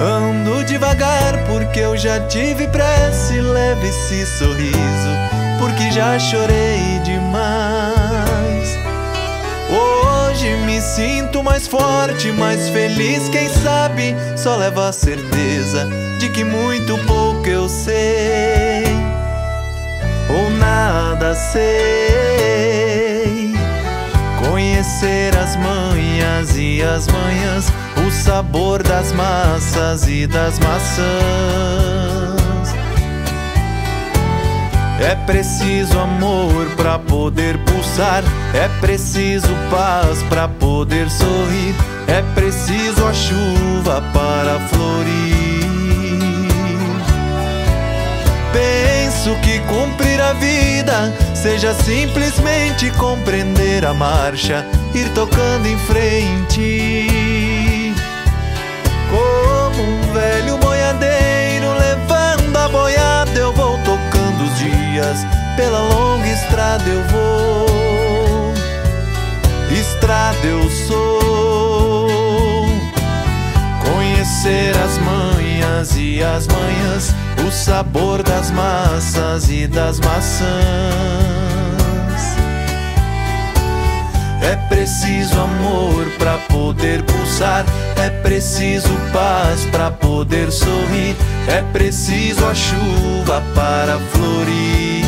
Ando devagar porque eu já tive pressa e leve esse sorriso porque já chorei demais. Hoje me sinto mais forte, mais feliz, quem sabe só leva a certeza de que muito pouco eu sei ou nada sei. Conhecer as manhas e as manhãs, o sabor das massas e das maçãs. É preciso amor para poder pulsar, é preciso paz para poder sorrir, é preciso a chuva para florir. Vida seja simplesmente compreender a marcha, ir tocando em frente. Como um velho boiadeiro levando a boiada, eu vou tocando os dias, pela longa estrada eu vou. Estrada eu sou. Conhecer as manhas e as manhãs, o sabor das massas e das maçãs. É preciso amor para poder pulsar, é preciso paz para poder sorrir, é preciso a chuva para florir.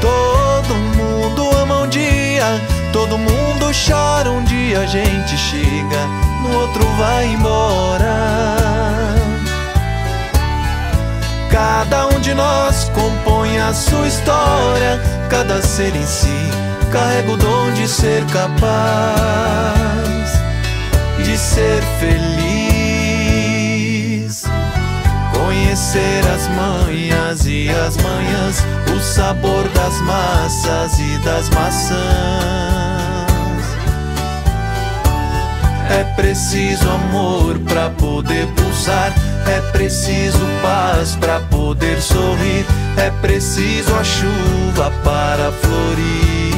Todo mundo ama um dia, todo mundo chora um dia, a gente chega, no outro vai embora. Cada um de nós compõe a sua história, cada ser em si carrega o dom de ser capaz de ser feliz. Conhecer as manhas e as manhãs, o sabor das massas e das maçãs. É preciso amor para poder pulsar, é preciso paz para poder sorrir, é preciso a chuva para florir.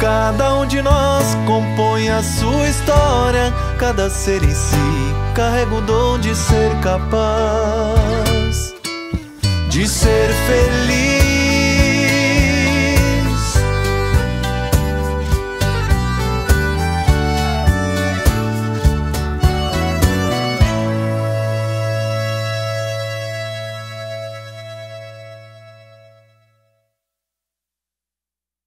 Cada um de nós compõe a sua história, cada ser em si carrega o dom de ser capaz de ser feliz.